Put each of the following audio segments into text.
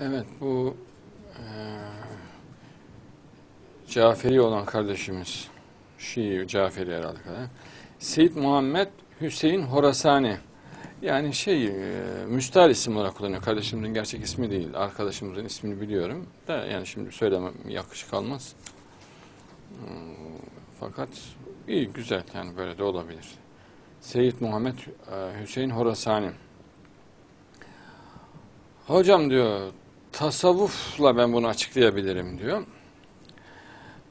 Evet bu eee Caferi olan kardeşimiz Şii Caferi herhalde. Seyyid Muhammed Hüseyin Horasani yani şey eee müstahar isim olarak kullanıyor. Kardeşimizin gerçek ismi değil. Arkadaşımızın ismini biliyorum. Da yani şimdi söylemem yakışık almaz. Hmm, Fakat iyi güzel yani böyle de olabilir. Seyyid Muhammed eee, Hüseyin Horasani. Hocam diyor tasavvufla ben bunu açıklayabilirim diyor.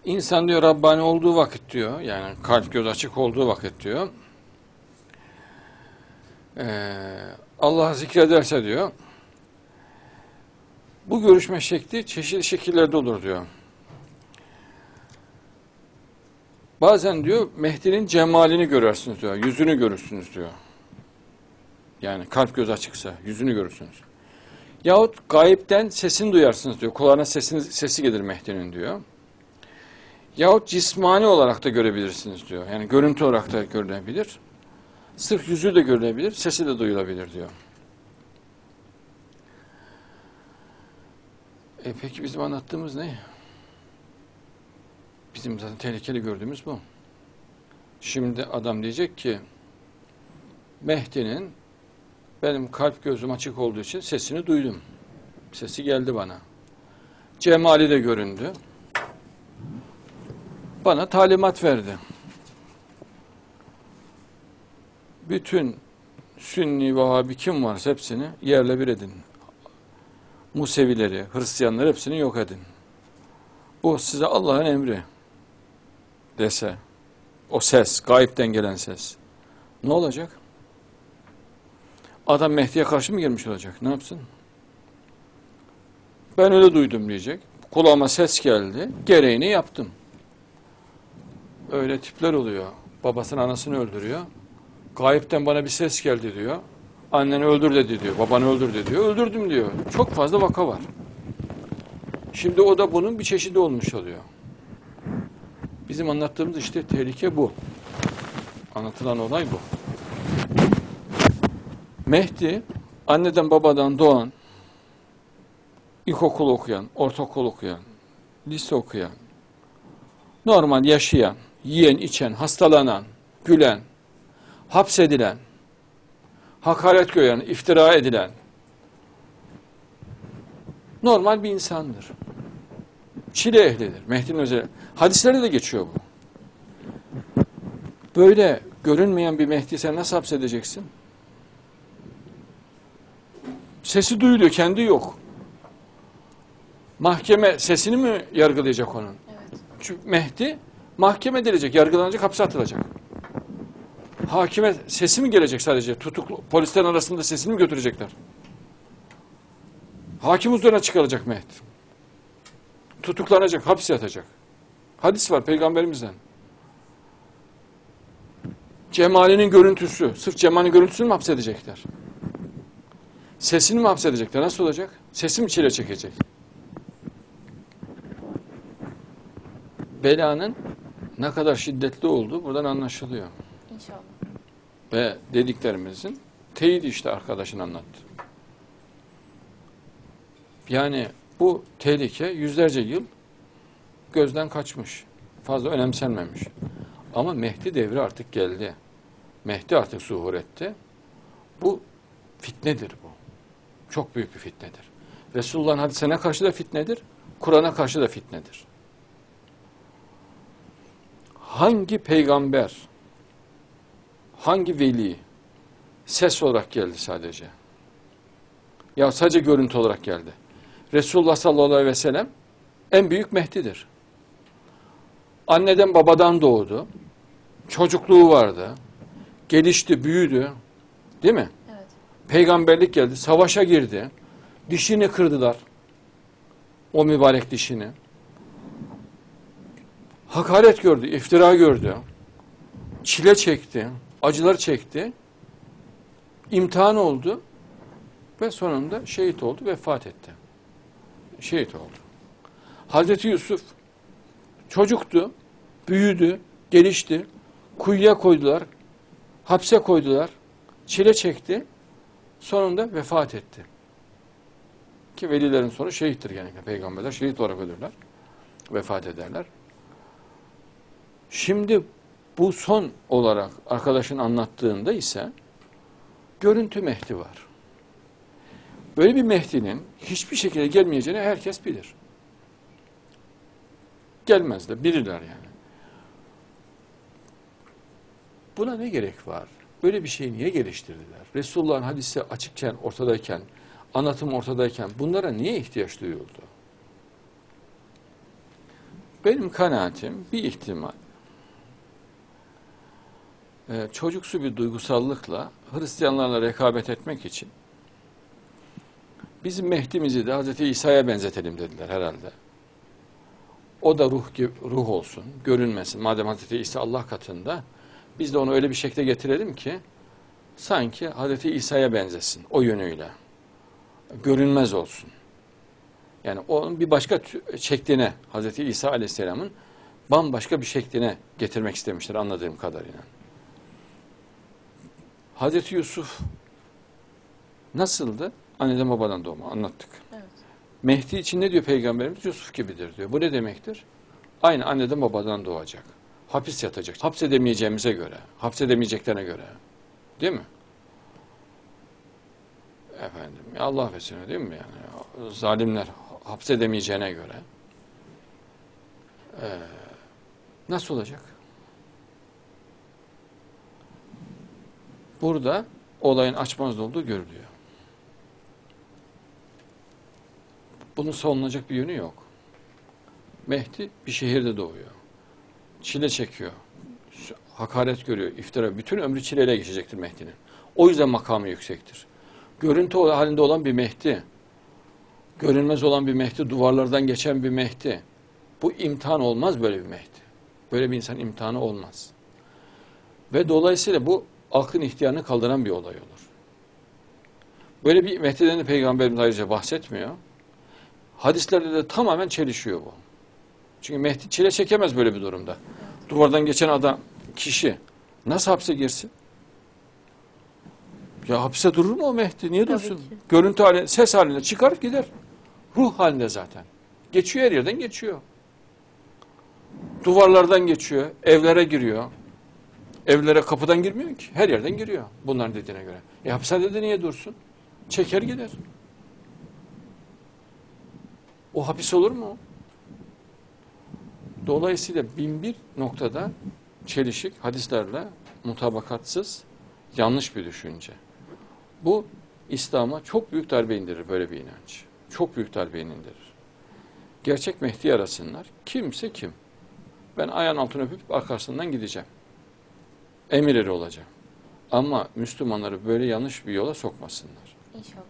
İnsan diyor Rabbani olduğu vakit diyor yani kalp göz açık olduğu vakit diyor. Ee, Allah'ı zikrederse diyor bu görüşme şekli çeşitli şekillerde olur diyor. Bazen diyor Mehdi'nin cemalini görersiniz diyor. Yüzünü görürsünüz diyor. Yani kalp göz açıksa yüzünü görürsünüz. Yahut gayipten sesini duyarsınız diyor. Kulağına sesini, sesi gelir Mehdi'nin diyor. Yahut cismani olarak da görebilirsiniz diyor. Yani görüntü olarak da görülebilir. Sırf yüzü de görülebilir, sesi de duyulabilir diyor. E peki bizim anlattığımız ne? Bizim zaten tehlikeli gördüğümüz bu. Şimdi adam diyecek ki Mehdi'nin benim kalp gözüm açık olduğu için sesini duydum. Sesi geldi bana. Cemali de göründü. Bana talimat verdi. Bütün Sünni, Vahabi kim varsa hepsini yerle bir edin. Musevileri, Hristiyanları hepsini yok edin. Bu size Allah'ın emri dese. O ses, gayipten gelen ses. Ne olacak? Adam Mehdi'ye karşı mı gelmiş olacak? Ne yapsın? Ben öyle duydum diyecek. Kulağıma ses geldi. Gereğini yaptım. Öyle tipler oluyor. Babasını anasını öldürüyor. Gayipten bana bir ses geldi diyor. Anneni öldür dedi diyor. Babanı öldür dedi diyor. Öldürdüm diyor. Çok fazla vaka var. Şimdi o da bunun bir çeşidi olmuş oluyor. Bizim anlattığımız işte tehlike bu. Anlatılan olay bu. Mehdi anneden babadan doğan, ilkokul okuyan, ortaokul okuyan, lise okuyan, normal yaşayan, yiyen, içen, hastalanan, gülen, hapsedilen, hakaret gören, iftira edilen normal bir insandır. Çile ehlidir. Mehdi'nin özel. Hadislerde de geçiyor bu. Böyle görünmeyen bir Mehdi sen nasıl hapsedeceksin? Sesi duyuluyor, kendi yok. Mahkeme sesini mi yargılayacak onun? Evet. Çünkü Mehdi mahkeme edilecek, yargılanacak, hapse atılacak. Hakime sesi mi gelecek sadece? Tutuklu polislerin arasında sesini mi götürecekler? Hakim huzuruna çıkaracak Mehdi. Tutuklanacak, hapse yatacak. Hadis var peygamberimizden. Cemalinin görüntüsü, sırf cemalinin görüntüsünü mü hapsedecekler? Sesini mi hapsedecekler? Nasıl olacak? Sesi mi çile çekecek? Belanın ne kadar şiddetli olduğu buradan anlaşılıyor. İnşallah. Ve dediklerimizin teyidi işte arkadaşın anlattı. Yani bu tehlike yüzlerce yıl gözden kaçmış. Fazla önemsenmemiş. Ama Mehdi devri artık geldi. Mehdi artık zuhur etti. Bu fitnedir bu. Çok büyük bir fitnedir. Resulullah'ın hadisine karşı da fitnedir. Kur'an'a karşı da fitnedir. Hangi peygamber, hangi veli ses olarak geldi sadece? Ya sadece görüntü olarak geldi. Resulullah sallallahu aleyhi ve sellem en büyük Mehdi'dir. Anneden babadan doğdu. Çocukluğu vardı. Gelişti, büyüdü. Değil mi? Peygamberlik geldi. Savaşa girdi. Dişini kırdılar. O mübarek dişini. Hakaret gördü, iftira gördü. Çile çekti, acılar çekti. İmtihan oldu ve sonunda şehit oldu, vefat etti. Şehit oldu. Hazreti Yusuf çocuktu, büyüdü, gelişti. Kuyuya koydular, hapse koydular, çile çekti. Sonunda vefat etti. Ki velilerin sonu şehittir genellikle. Peygamberler şehit olarak ölürler. Vefat ederler. Şimdi bu son olarak arkadaşın anlattığında ise görüntü Mehdi var. Böyle bir Mehdi'nin hiçbir şekilde gelmeyeceğini herkes bilir. Gelmez de bilirler yani. Buna ne gerek var? Böyle bir şeyi niye geliştirdiler? Resulullah'ın hadisi açıkken, ortadayken, anlatım ortadayken bunlara niye ihtiyaç duyuldu? Benim kanaatim bir ihtimal. Ee, çocuksu bir duygusallıkla Hristiyanlarla rekabet etmek için bizim Mehdi'mizi de Hz. İsa'ya benzetelim dediler herhalde. O da ruh ruh olsun, görünmesin. Madem Hz. İsa Allah katında biz de onu öyle bir şekilde getirelim ki sanki Hz. İsa'ya benzesin o yönüyle. Görünmez olsun. Yani onun bir başka şekline Hz. İsa Aleyhisselam'ın bambaşka bir şekline getirmek istemişler anladığım kadarıyla. Hz. Yusuf nasıldı? Anneden babadan doğma anlattık. Evet. Mehdi için ne diyor Peygamberimiz? Yusuf gibidir diyor. Bu ne demektir? Aynı anneden babadan doğacak. Hapis yatacak. Hapsedemeyeceğimize göre, hapsedemeyeceklerine göre. Değil mi? Efendim, ya Allah affetsin değil mi yani? Zalimler hapsedemeyeceğine göre. Ee, nasıl olacak? Burada olayın açmaz olduğu görülüyor. Bunun savunulacak bir yönü yok. Mehdi bir şehirde doğuyor. Çile çekiyor. Hakaret görüyor, iftira. Bütün ömrü çileyle geçecektir Mehdi'nin. O yüzden makamı yüksektir. Görüntü halinde olan bir Mehdi, görünmez olan bir Mehdi, duvarlardan geçen bir Mehdi. Bu imtihan olmaz böyle bir Mehdi. Böyle bir insan imtihanı olmaz. Ve dolayısıyla bu aklın ihtiyarını kaldıran bir olay olur. Böyle bir Mehdi'den de Peygamberimiz ayrıca bahsetmiyor. Hadislerde de tamamen çelişiyor bu. Çünkü Mehdi çile çekemez böyle bir durumda. Duvardan geçen adam, kişi nasıl hapse girsin? Ya hapse durur mu o Mehdi? Niye Tabii dursun? ki. Görüntü halinde, ses halinde çıkar gider. Ruh halinde zaten. Geçiyor her yerden geçiyor. Duvarlardan geçiyor, evlere giriyor. Evlere kapıdan girmiyor ki. Her yerden giriyor bunların dediğine göre. E hapishanede niye dursun? Çeker gider. O hapis olur mu? Dolayısıyla bin bir noktada çelişik hadislerle mutabakatsız yanlış bir düşünce. Bu İslam'a çok büyük darbe indirir böyle bir inanç. Çok büyük darbe indirir. Gerçek Mehdi arasınlar. Kimse kim? Ben ayağın altına öpüp arkasından gideceğim. Emir eri olacağım. Ama Müslümanları böyle yanlış bir yola sokmasınlar. İnşallah.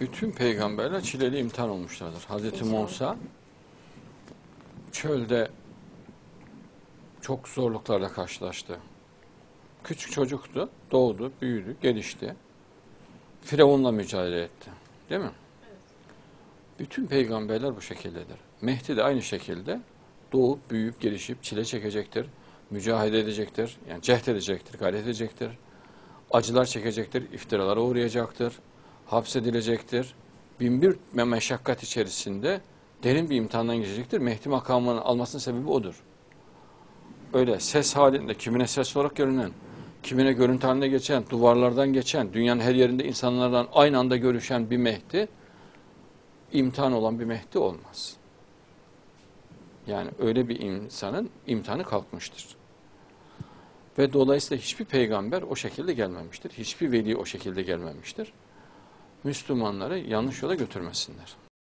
Bütün peygamberler çileli imtihan olmuşlardır. Hazreti İnşallah. Musa çölde çok zorluklarla karşılaştı. Küçük çocuktu, doğdu, büyüdü, gelişti. Firavunla mücadele etti. Değil mi? Bütün peygamberler bu şekildedir. Mehdi de aynı şekilde doğup, büyüyüp, gelişip çile çekecektir. Mücadele edecektir. Yani cehd edecektir, gayret edecektir. Acılar çekecektir, iftiralara uğrayacaktır. Hapsedilecektir. Binbir me- meşakkat içerisinde derin bir imtihandan geçecektir. Mehdi makamını almasının sebebi odur. Öyle ses halinde, kimine ses olarak görünen, kimine görüntü halinde geçen, duvarlardan geçen, dünyanın her yerinde insanlardan aynı anda görüşen bir Mehdi, imtihan olan bir Mehdi olmaz. Yani öyle bir insanın imtihanı kalkmıştır. Ve dolayısıyla hiçbir peygamber o şekilde gelmemiştir. Hiçbir veli o şekilde gelmemiştir. Müslümanları yanlış yola götürmesinler.